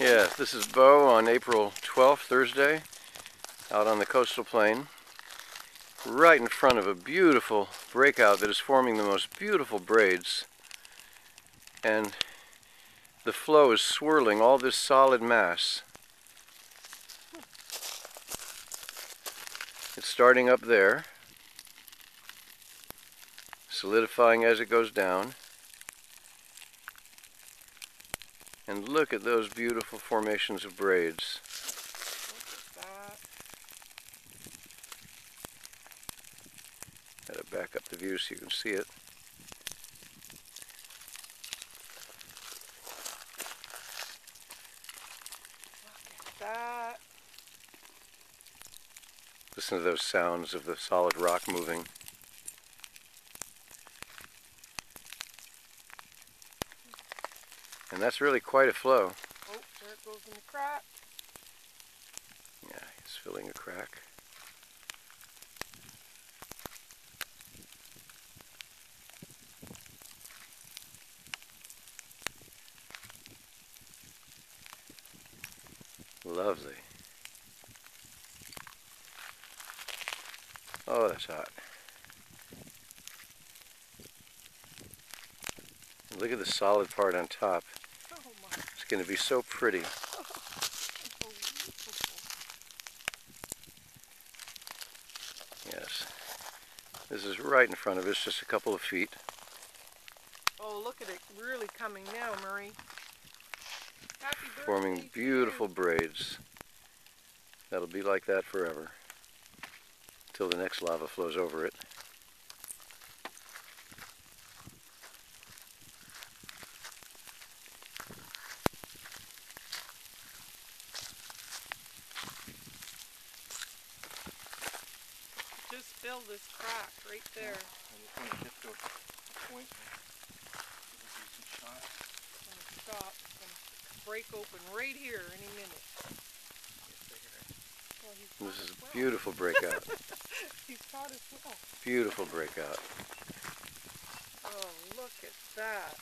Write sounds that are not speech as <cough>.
Yeah, this is Bo on April 12th, Thursday, out on the coastal plain, right in front of a beautiful breakout that is forming the most beautiful braids. And the flow is swirling all this solid mass. It's starting up there, solidifying as it goes down. And look at those beautiful formations of braids. Gotta back up the view so you can see it. that. Listen to those sounds of the solid rock moving. And that's really quite a flow. Oh, there it goes in the crack. Yeah, he's filling a crack. Lovely. Oh, that's hot. Look at the solid part on top. Oh my. It's going to be so pretty. Yes. This is right in front of us, just a couple of feet. Oh, look at it really coming now, Murray. Happy birthday forming beautiful braids. That'll be like that forever. Till the next lava flows over it. Just fill this crack right there. I just want to get to a point where there'll be shot. It's gonna stop. It's gonna break open right here any minute. Well, This is us well. beautiful breakout. <laughs> He's caught us well. beautiful breakout. Oh, look at that.